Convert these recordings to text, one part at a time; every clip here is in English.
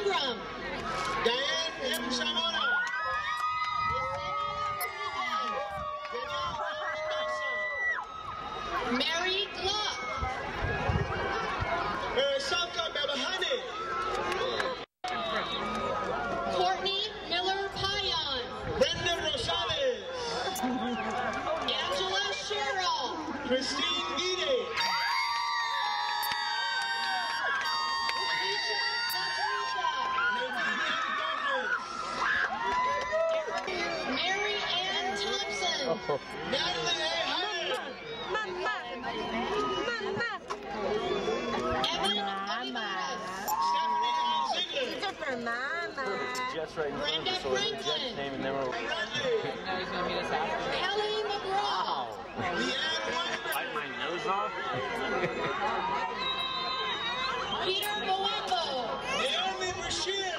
Ingram. Diane M. Zamora. Mary Jets right in front of Brenda us, so the Jets Franklin. name and then we'll Bradley. Kelly McGraw. Leanne Weinberg. bite my nose off. Peter Boambo. Naomi Bashir.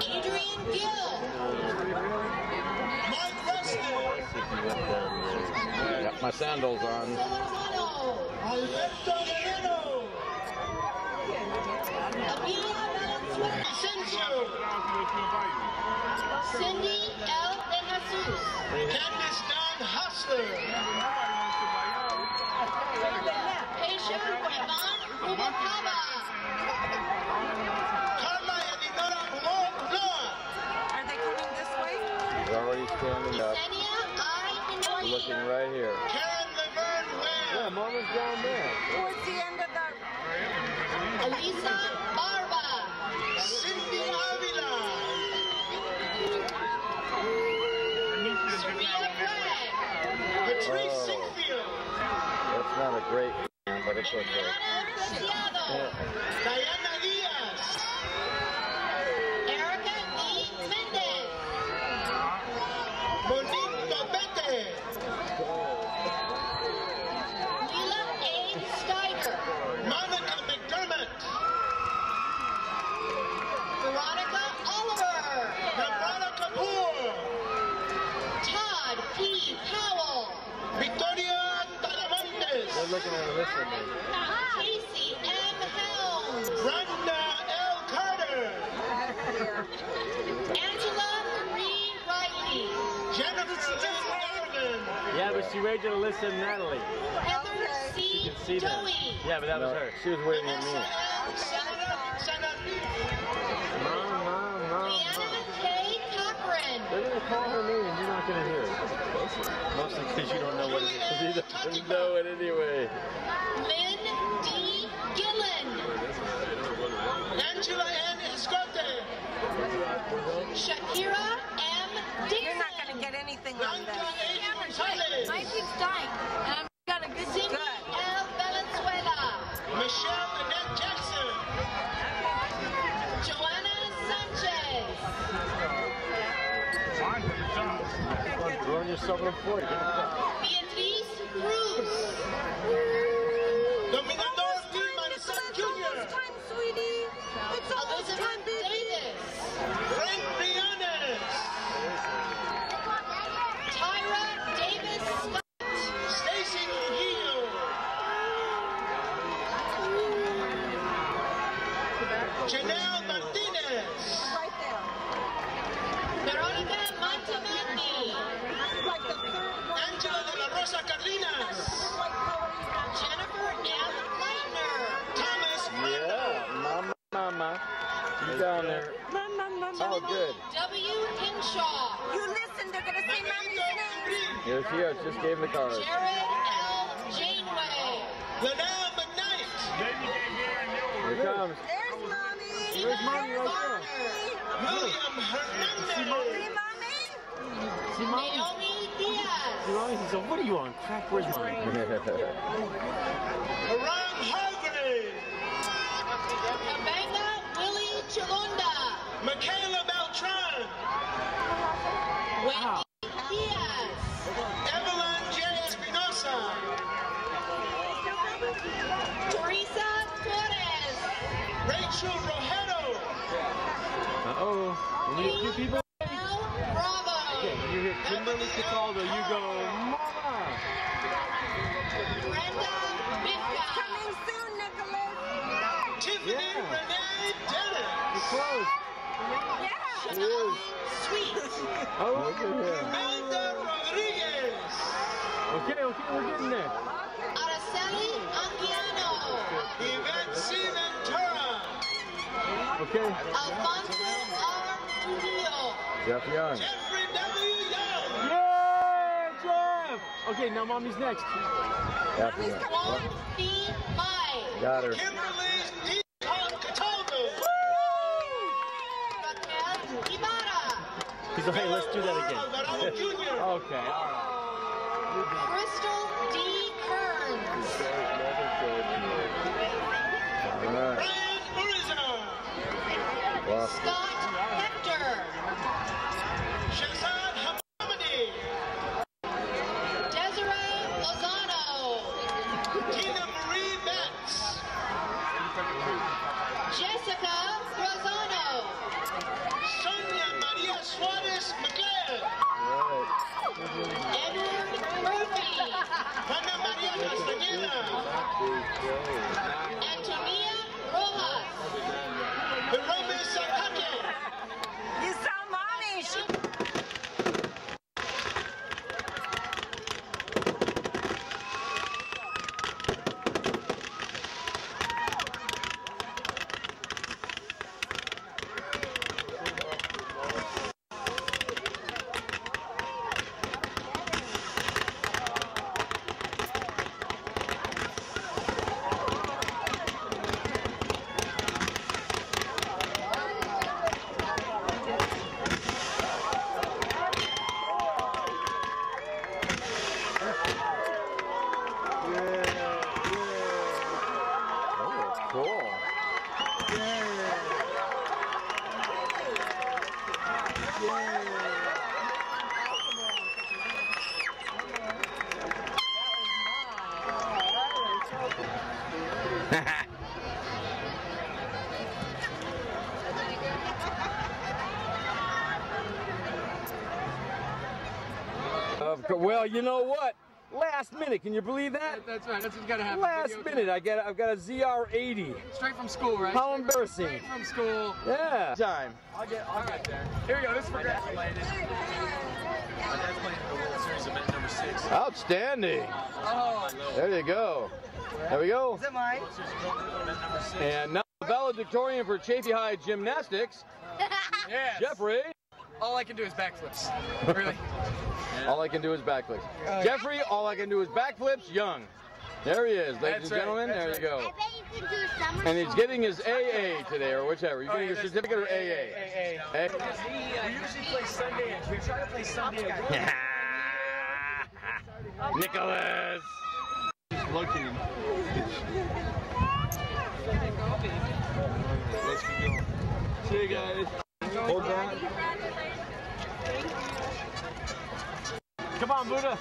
Adrian Gill. Mike Rustin. Got my sandals on. Alberto Guerrero. Amelia Valenzuela. Vicencio. Cindy L. De Jesus. Candice Don Hustler. Patient Ivan Rubalcaba. Carla Edinora Ulloa. Are they coming this way? He's already standing up. Yesenia I. Looking right here. Karen Laverne Yeah, Webb. Mama's down there. Towards the end of the. Elisa Oh. That's not a great but it's okay. Looking at this Casey M. Helms. Brenda L. Carter. Angela Marie Riley. Jennifer Lynn Garvin. Yeah, but she waited to listen Natalie. Heather C. See that? Doey. Yeah, but that was her. she was waiting at Vanessa me. L. Sana- Sanadi. Mom, mom, mom, Leanna. K. Cochran. They're gonna call her name and not gonna hear it. Mostly because you don't know what it is. He doesn't know it anyway. Lynn D. Gillen. Angela N. Escote. Shakira M. Dixon. You're not going to get anything on Blanca this. H. Gonzalez. My keeps dying, um, and I've got a good Cindy Throwing yourself in a fort. Beatriz Cruz. Dominador D. It's Manson almost time, sweetie. It's almost time, baby. Frank Briones. Tyra Davis Scott. Stacy Trujillo. Janelle Martinez. Right there. Veronica Montemagni. Like the third one. Angela de la Rosa Carlinas. What color you got? Jennifer M. Leitner. Thomas Yeah, mama, mama. She's down there. Mama, mama. Oh, good. W. Hinshaw. You listen, they're going to say mommy's name. Green. Here she is. Just gave him the card. Jared L. Janeway. Linnell McKnight. Here comes. There's mommy. Where's mommy right there? William Hernandez. See mommy? See, mommy. Naomi Diaz. See, mommy says, what are you on? Crack, where's mommy? Haran Michaela Beltran. Wendy Diaz. Evelyn J. Espinosa. Teresa Torres. Rachel Rojero. Uh-oh. When you two people, L. Bravo. when you hear Kimberly Cataldo, you go, Mama! Brenda Bifka. Coming soon, Nicholas. Tiffany Yeah. Renee Dennis. close. Yeah. Shanae Oh, Look at him. Imelda Rodriguez. okay, okay, we're getting there. Araceli Anguiano. Yvette C. Ventura. Okay. Alfonso R. Trujillo. Jeff Young. Jeffrey W. Young. Yeah, Jeff. Okay, now mommy's next. B. Mai. Got her. Kimberly D. Cataldo. Raquel Ibarra. He's like, hey, let's do that again. Okay, all right. Crystal D. Kearns. All right. Brian Scott you know what? Last minute, can you believe that? That's right. That's what's gotta happen. Last Video minute, I get I've got a ZR80. Straight from school, right? How embarrassing. Straight from school. Yeah. Time. I'll get. I'll get there. Here we go. This is for graduating. Outstanding. Oh, There you go. There we go. Is it mine? And now the valedictorian for Chaffey High Gymnastics, yes. Jeffrey. All I can do is backflips. Really. All I can do is backflips. Jeffrey, all I can do is backflips. Young. There he is, ladies That's and right, gentlemen. There that's you go. I bet you can do a summer And he's getting his AA today, or whichever. He's Oh, getting yeah, his that's- certificate or AA. Hey, Eh? We usually play Sunday. We try to play Sunday. Nicholas. Looking. Let's keep going. See you guys. Hold that. Come on, Buddha.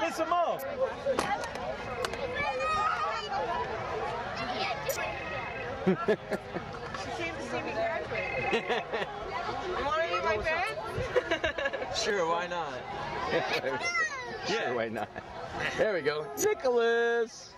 Get some more. She came to see me graduate. you want to be my friend? Sure, why not? Sure, why not? There we go. Nicholas.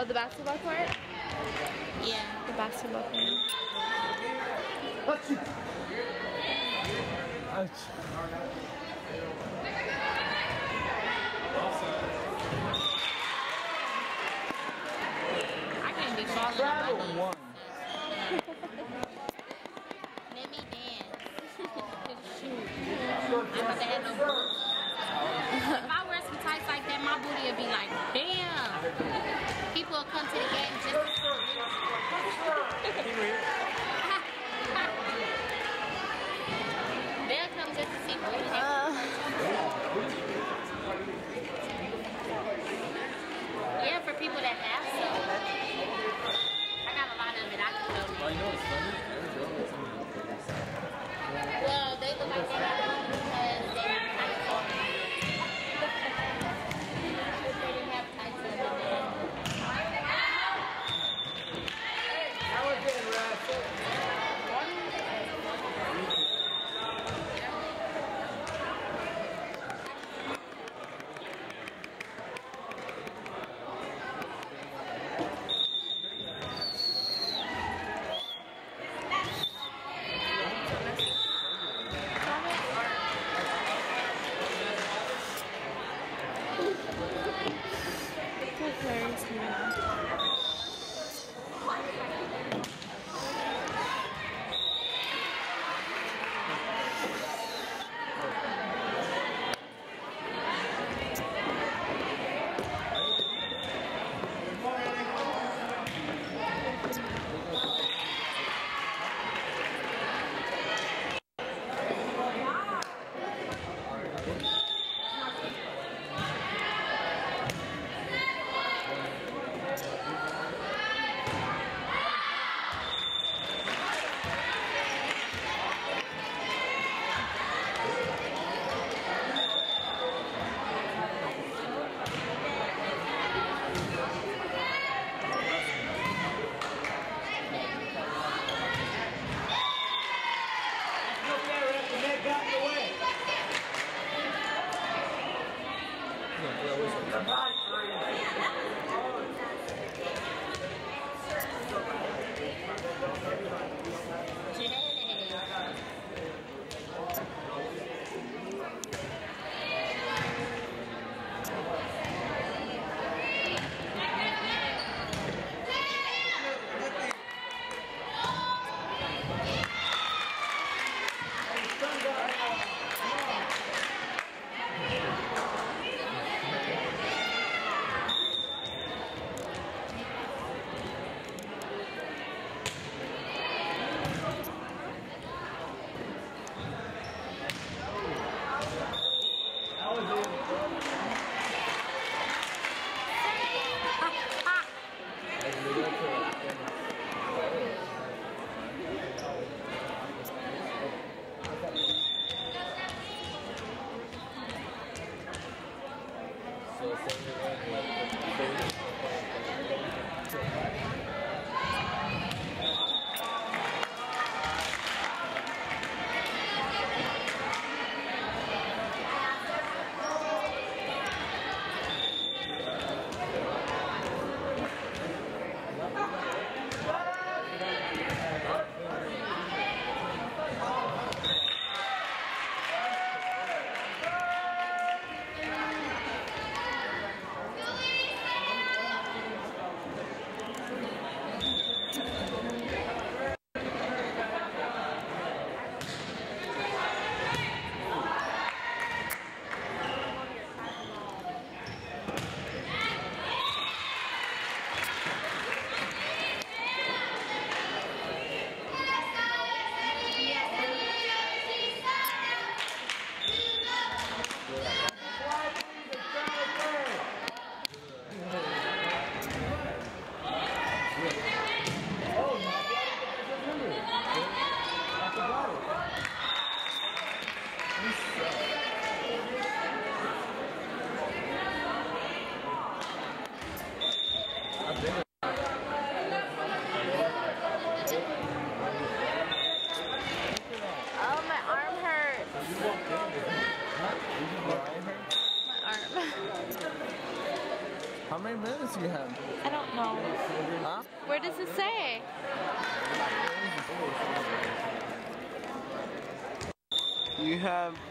Oh, the basketball court? Yeah, the basketball court. I can't be falling on my knees. Let me dance. Shoot. I'm about to have no boots. if I wear some tights like that, my booty would be like, damn. People will come to the game just to They'll come just to see booty. Uh. Yeah, for people that have some. I got a lot of it. I can show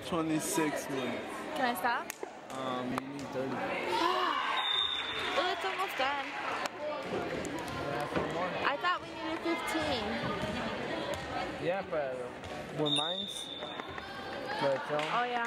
26 minutes. Can I stop? Um, you need 30. well, oh, it's almost done. Yeah, I thought we needed 15. Yeah, but when mine's, oh yeah.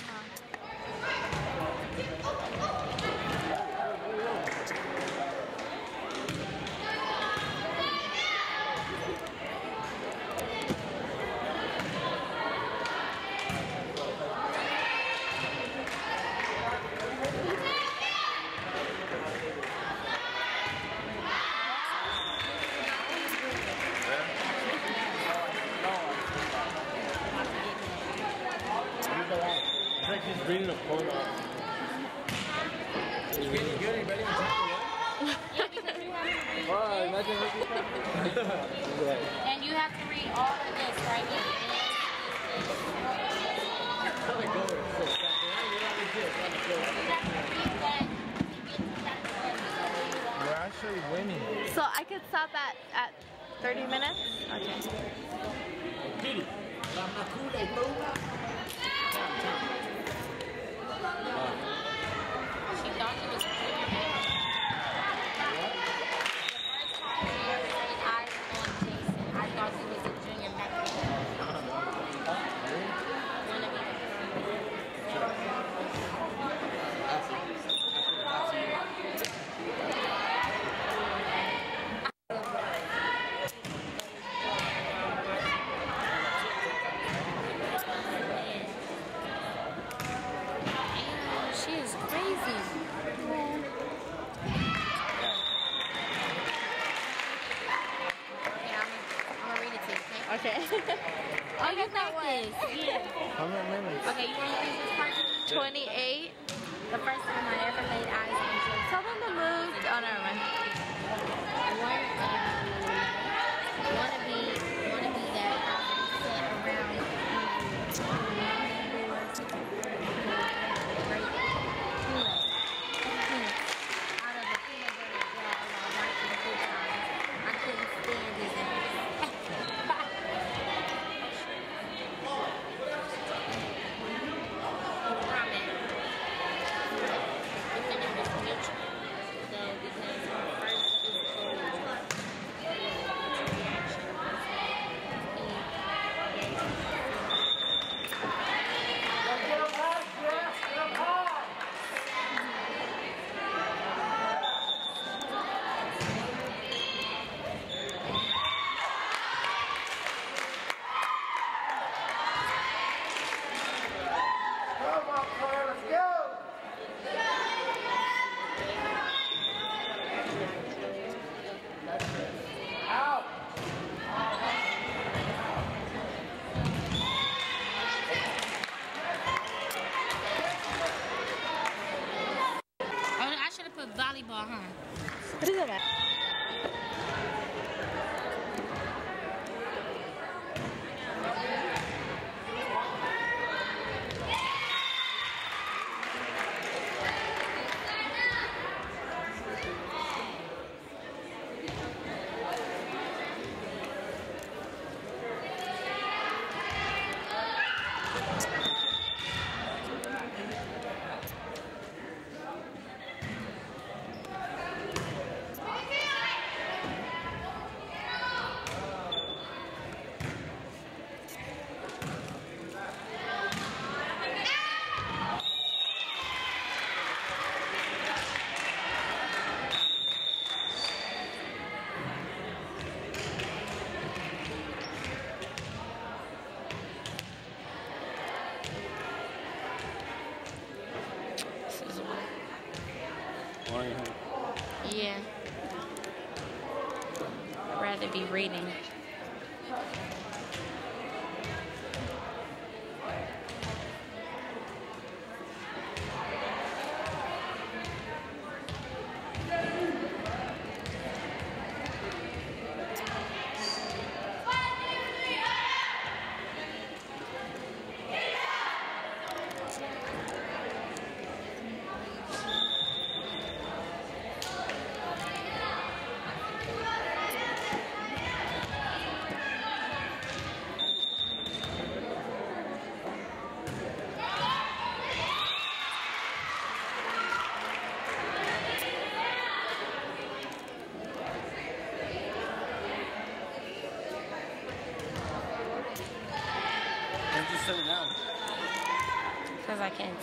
be reading.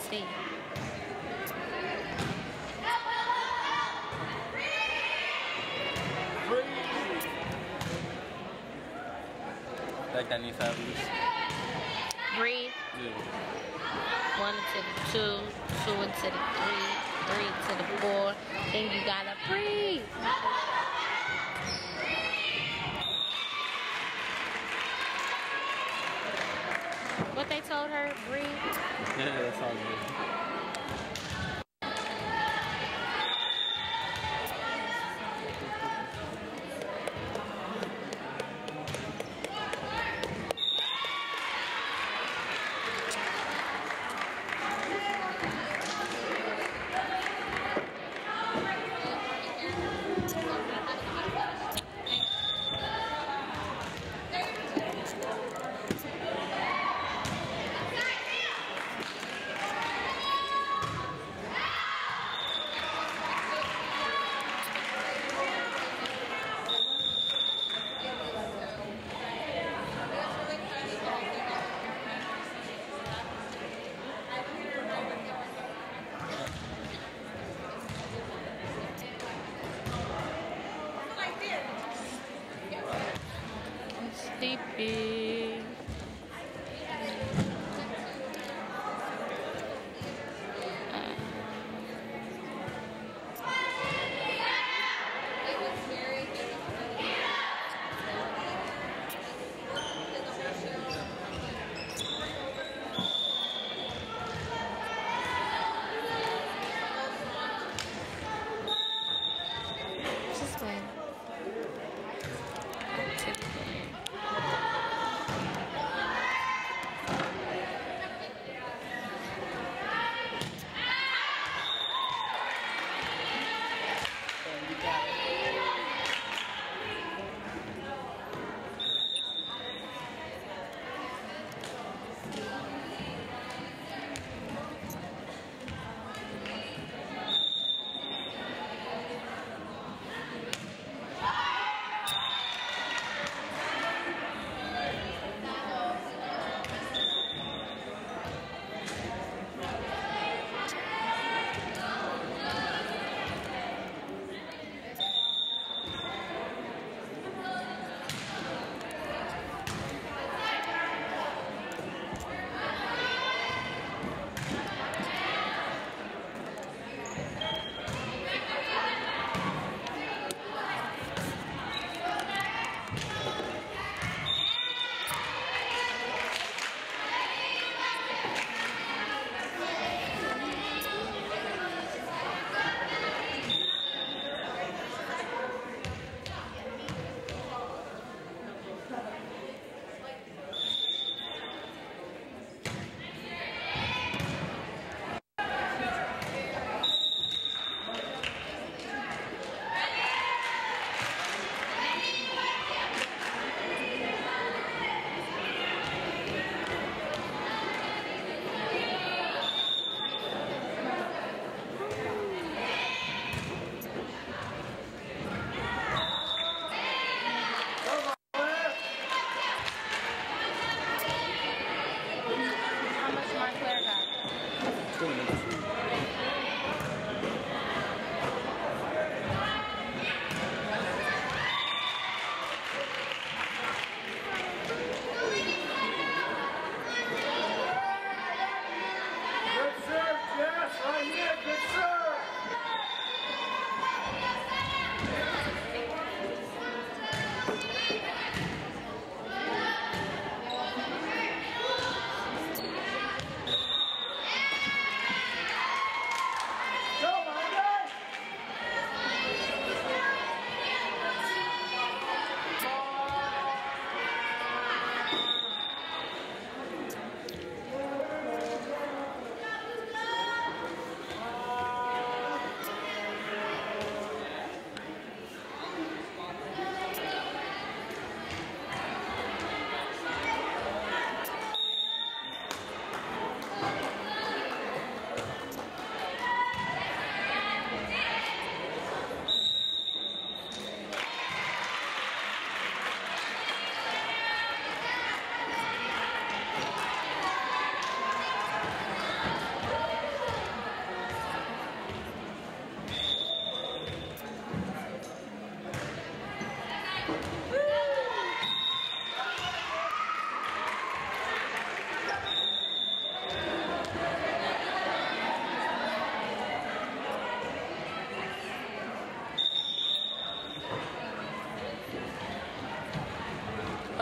Because I can't see. Like that needs to have loose. Breathe. Yeah. One to the two, two into the three, three to the four. Then you gotta breathe. What they told her, breathe. Yeah, that sounds good.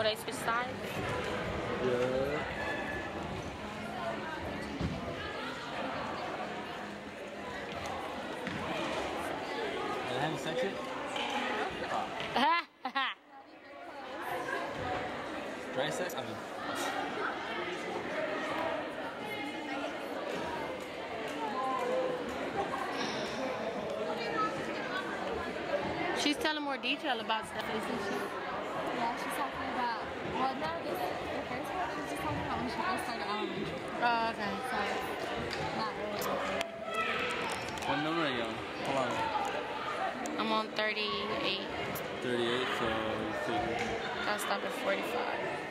They switch? Yeah. Having sex yet? Dry sex? I mean. She's telling more detail about stuff, isn't she? At 45.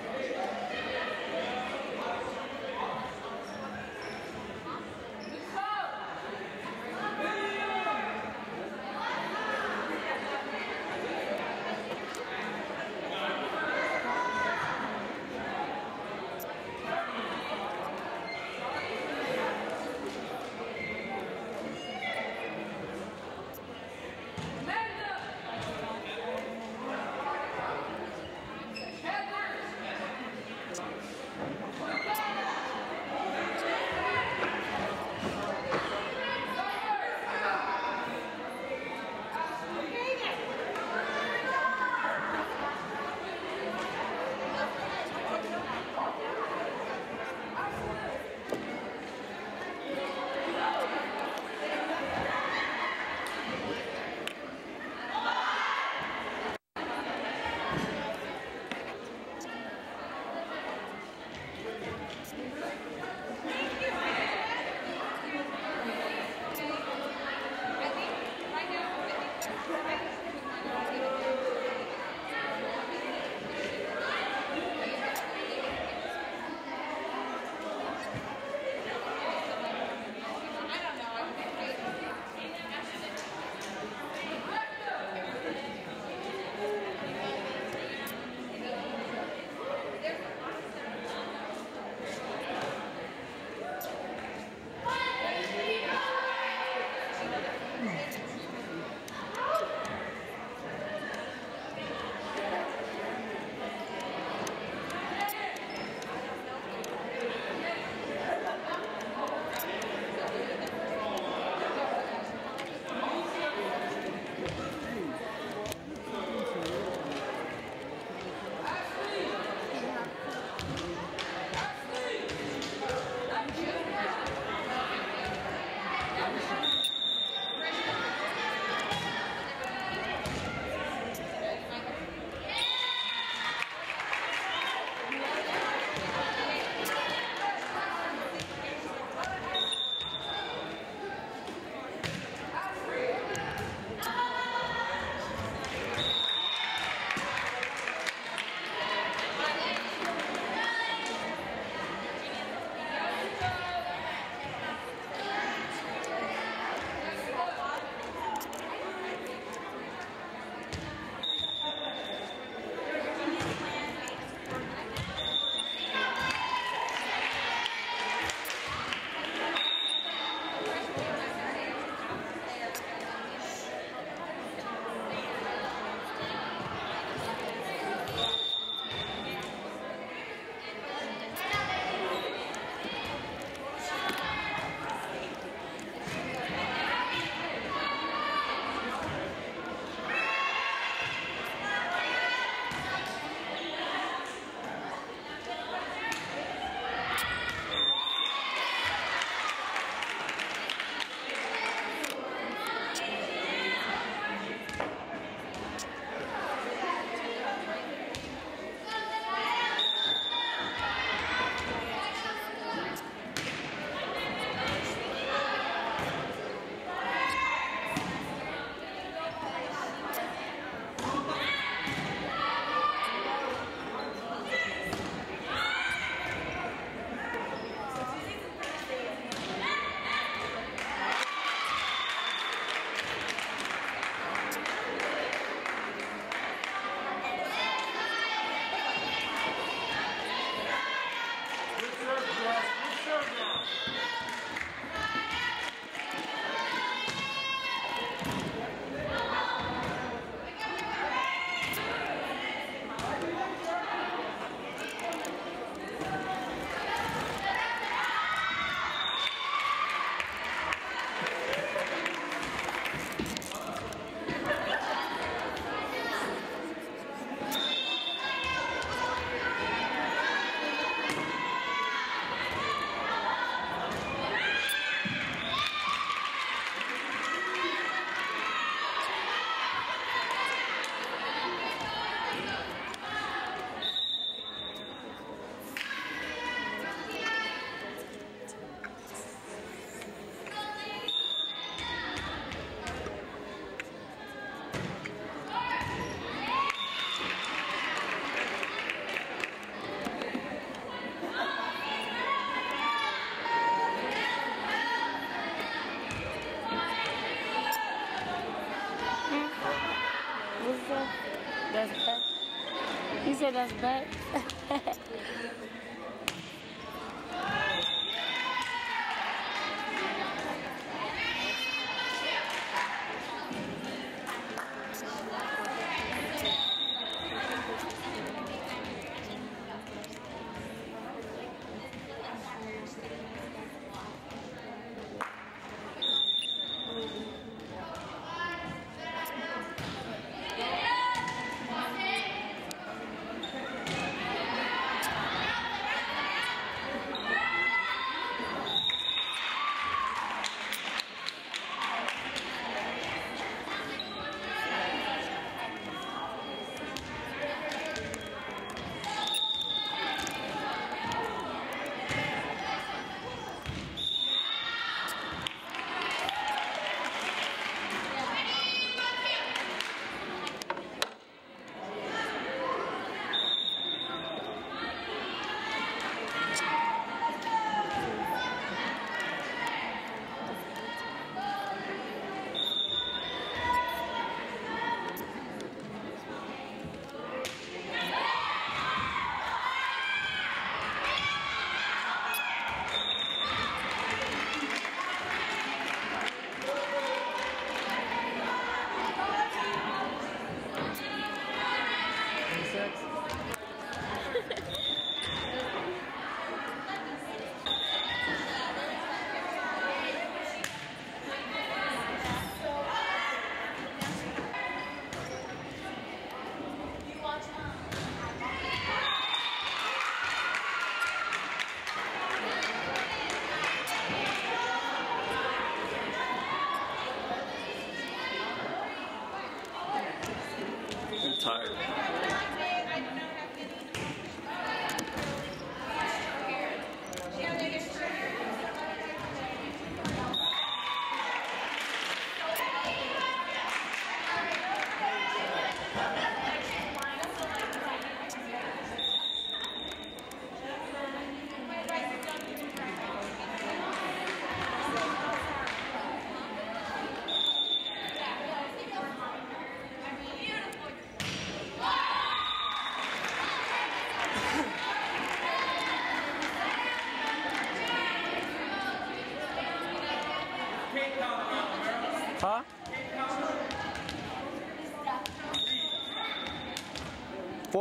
That's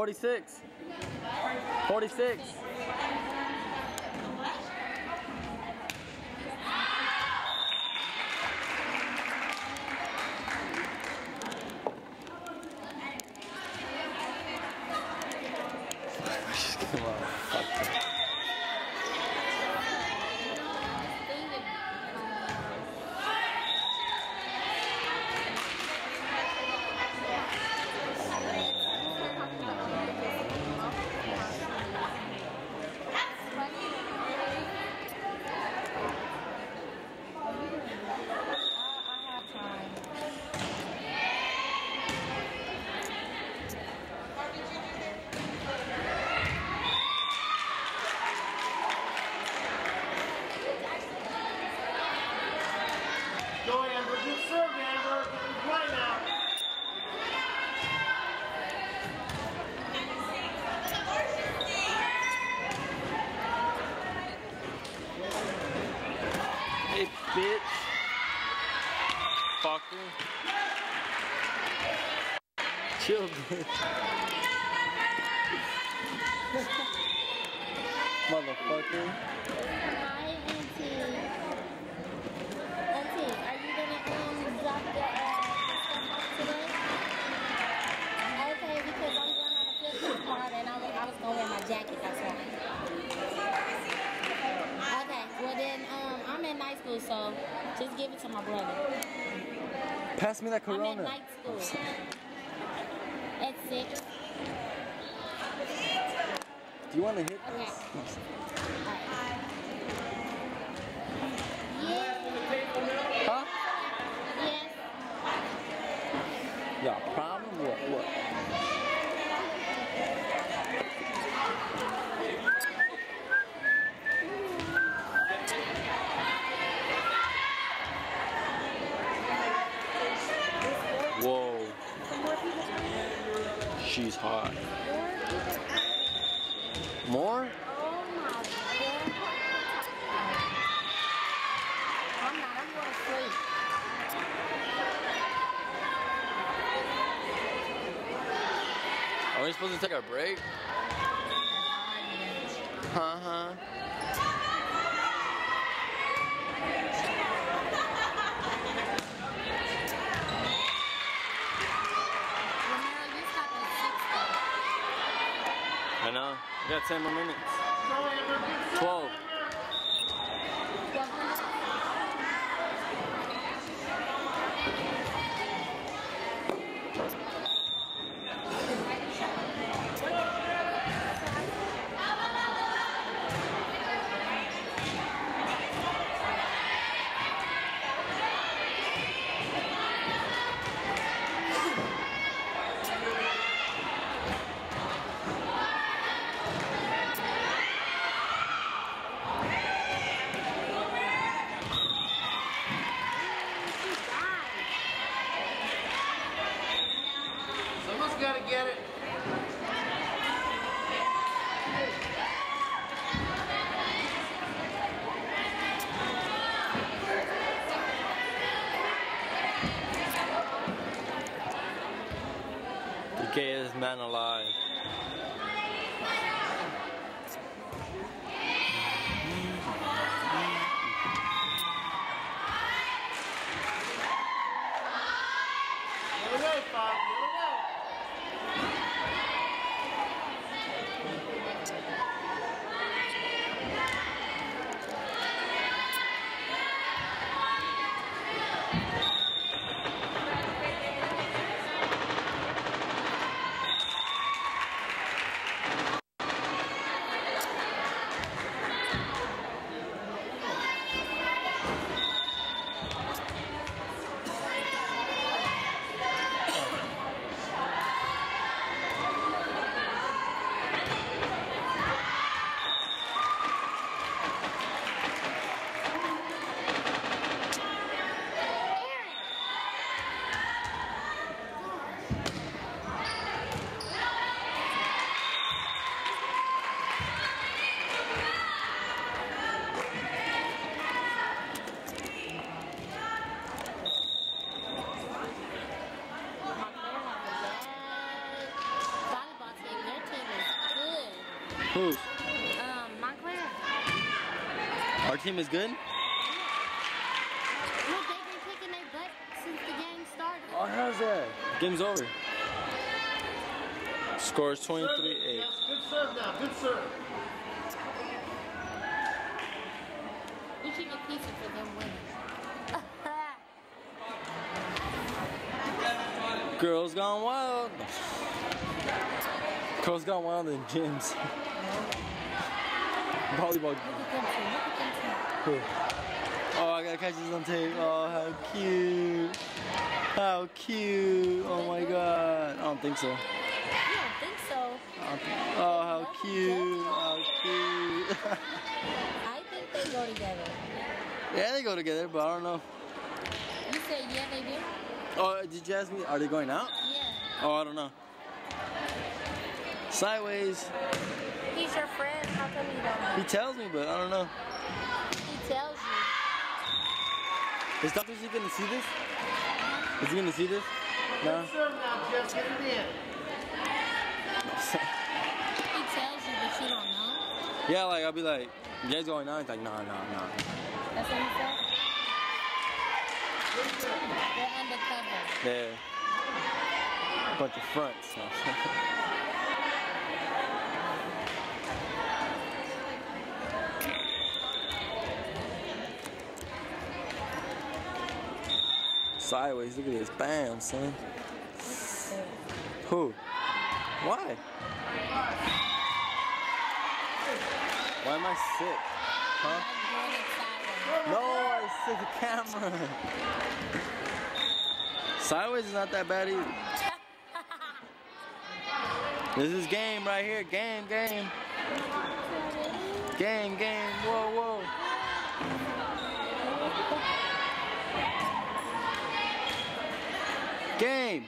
46. 46. Come on. Motherfucker. Hi, Auntie. Auntie, are you gonna um drop the uh off today? Okay, because I'm going on a field trip and I was, I was gonna wear my jacket. That's why. Okay, well then um I'm in night school, so just give it to my brother. Pass me that I'm Corona. At night school. At six. Do you want to hit Okay. this? Yeah. Huh? Yes. Yeah, problem? What? What? Whoa. She's hot. We supposed to take a break? Uh huh. Romero, you stopped at six. I know. We got 10 more minutes. Team is good? Look, they've been kicking their butt since the game started. Oh, how's that? Game's over. Scores Serve 23 it. 8. Yes, good serve now. Good serve. We should get pizza for them winning. Girls Gone Wild. Girls Gone Wild in gyms. Volleyball. Look at them two. Look at them two. Oh, I gotta catch this on tape. Oh, how cute. How cute. Oh my god. I don't think so. You don't oh, think so? Don't think- Oh, how cute. How cute. I think they go together. yeah, they go together, but I don't know. You said yeah, they do? Oh, did you ask me? Are they going out? Yeah. Oh, I don't know. Sideways. He's your friend. How come you don't know? He tells me, but I don't know. He tells you. Is Dr. Z gonna see this? Is he gonna see this? No. Now, Jess. Get it in. He tells you, but you don't know. yeah, like I'll be like, you guys going out? He's like, nah, nah, nah. That's what he said? They're undercover. Yeah. Bunch of fronts. Sideways, look at this. Bam, son. Who? Why? Why am I sick? Huh? No, I see the camera. Sideways is not that bad either. This is game right here. Game, game. Game, game. Whoa, whoa. Game.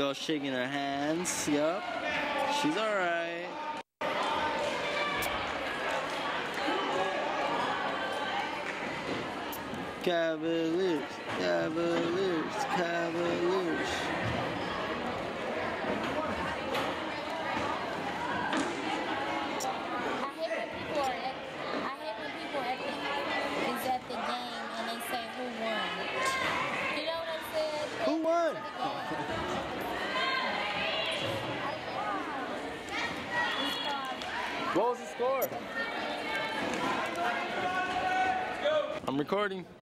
girl shaking her hands. Yep. She's alright. Cavaliers. Cavaliers. recording.